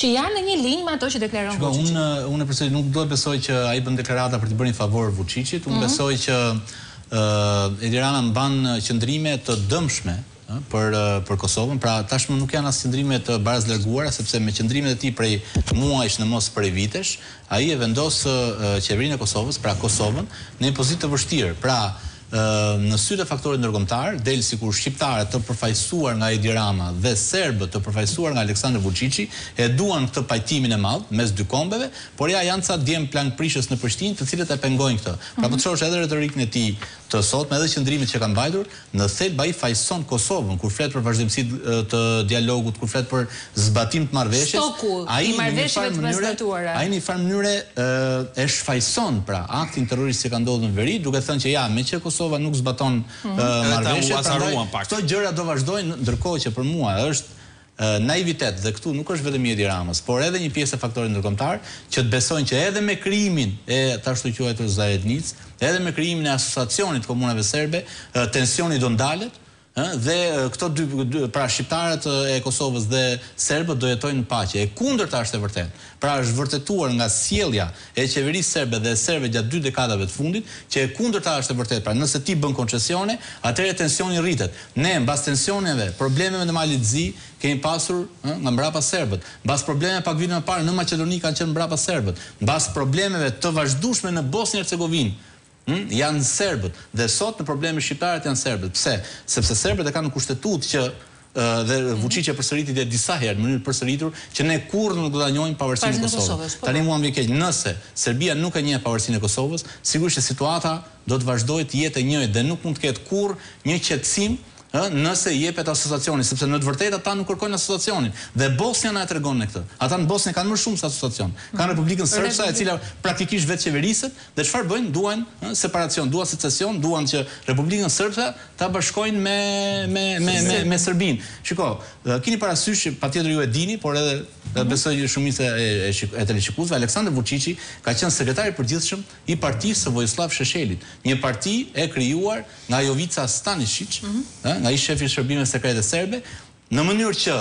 Që janë në një linjë me ato që deklaron Vuçiçi. Shiko, unë, unë personalisht nuk do e besoj që ai bën deklarata për t'i bërë një favor Vuçiçit. Unë besoj që ë Edi Rama mban qëndrime të dëmshme ë për për Kosovën, pra tashmë nuk janë as qëndrime të barazlarguara, sepse me qëndrimet e tij prej muajsh në mos prej vitesh, ai e vendos ë qeverinë e Kosovës, pra Kosovën, në një pozitë të vështirë. Pra, Në sytë e faktorit ndërkombëtar, del sikur shqiptarët të përfaqësuar nga Edi Rama dhe serbët të përfaqësuar nga Aleksandër Vuçiçi e duan këtë pajtimin e madh mes dy kombeve, por ja janë ca djem plangprishës në Prishtinë të cilët e pengojnë këtë. Pra po të shohësh edhe retorikën e tij të sotme, edhe qëndrimet që ka mbajtur, në thelb ai fajëson Kosovën kur flet për vazhdimësi të dialogut, kur flet për zbatim të marrëveshjes, ai në një farë mënyre, ai në një farë mënyre e shfajëson pra aktin terrorist që ka ndodhur në veri, duke thënë që ja, meqë Kosova nuk zbaton marrëveshjet, prandaj këto gjëra do vazhdojnë, ndërkohë që për mua është naivitet dhe këtu nuk është vetëm i Edi Ramës, por edhe një pjesë e faktorit ndërkombëtar, që të besojnë që edhe me krijimin e të ashtuquajtur Zajednicë, edhe me krijimin e Asociacionit të Komunave Serbe, tensioni do ndalet, Ë dhe këto dy dy pra shqiptarët e Kosovës dhe serbët do jetojnë në paqe. E kundërta është e vërtetë. Pra është vërtetuar nga sjellja e qeverisë serbe dhe e serbëve gjatë dy dekadave të fundit që e kundërta është e vërtetë. Pra nëse ti bën koncesione, atëherë tensioni rritet. Ne mbas tensioneve, problemeve në Malin të Zi kemi pasur ë nga mbrapa serbët. Mbas problemeve pak vite më parë në Maqedoni kanë qenë mbrapa serbët. Mbas problemeve të vazhdueshme në Bosnjë Hercegovinë, Ëh? Janë serbët. Dhe sot në problem me shqiptarët janë serbët. Pse? Sepse serbët e kanë në kushtetutë që ë dhe Vuçiçi e përsëriti dje disa herë në mënyrë të përsëritur që ne kurrë nuk do ta njohim pavarësinë e Kosovës. Tani mua më vjen keq nëse Serbia nuk e njeh pavarësinë e Kosovës, sigurisht që situata do të vazhdojë të jetë e njëjtë dhe nuk mund të ketë kurrë një qetësim ë nëse i jepet asociacioni, sepse në të vërtetë ata nuk kërkojnë asociacionin. Dhe Bosnja na e tregon ne këtë. Ata në Bosnje kanë më shumë se asociacion. Kanë Republikën Sërpska e cila praktikisht vetëqeveriset Dhe çfarë bëjnë? Duan separacion, duan secesion, duan që Republikën Sërpska ta bashkojnë me me me me me Serbinë. Shiko, kini parasysh, patjetër ju e dini, por edhe dhe besoj që shumica e e e teleshikuesve, Aleksandër Vuçiçi ka qenë sekretar i përgjithshëm i partisë së Vojisllav Sheshelit, një parti e krijuar nga Jovica Stanishiç, ëh, nga ish-shefi i shërbimeve sekrete serbe, në mënyrë që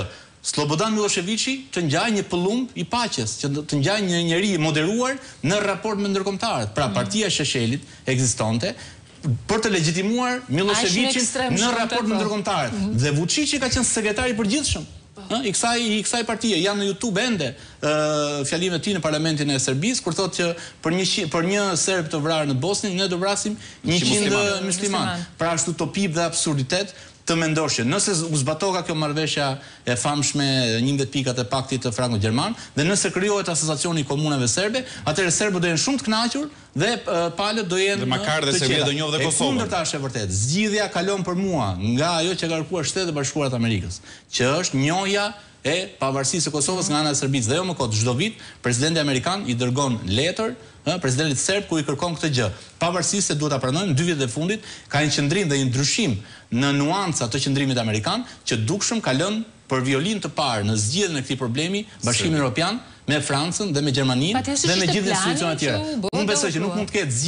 Sllobodan Millosheviçi të ngjajë një pëllumb i paqes, që të ngjajë një njeri i moderuar në raport me ndërkombëtarët. Pra, partia e Sheshelit ekzistonte për të legjitimuar Millosheviçin në raport me ndërkombëtarët. Dhe Vuçiçi ka qenë sekretar i përgjithshëm, ë, i kësaj i kësaj partie. Janë në Youtube ende fjalimet e tij në parlamentin e Serbisë, kur thotë që për një qi, për një serb të vrarë në Bosnjë, ne do vrasim njëqind myslimanë. Pra është utopi dhe absurditet të mendosh që nëse u zbatoka kjo marrëveshja e famshme e njëmbëdhjetë pikat e paktit franko-gjerman dhe nëse krijohet asociacioni i komunave serbe, atëherë serbët do jenë shumë të kënaqur dhe palët do jenë më të qeta. E kundërta është e vërtetë. Zgjidhja kalon për mua nga ajo që e kanë kërkuar Shtetet e Bashkuara të Amerikës, që është njohja e pavarësisë së Kosovës nga ana e Serbisë dhe jo më kot çdo vit presidenti amerikan i dërgon letër ë presidentit serb ku i kërkon këtë gjë pavarësisht se duhet ta pranojmë dy vitet e fundit ka një qëndrim dhe një ndryshim në nuanca të qëndrimit amerikan që dukshëm ka lënë për violinë të parë në zgjidhjen e këtij problemi Bashkimin Europian me Francën dhe me Gjermaninë dhe me gjithë institucionet tjera unë besoj që nuk mund të ketë zgjidhje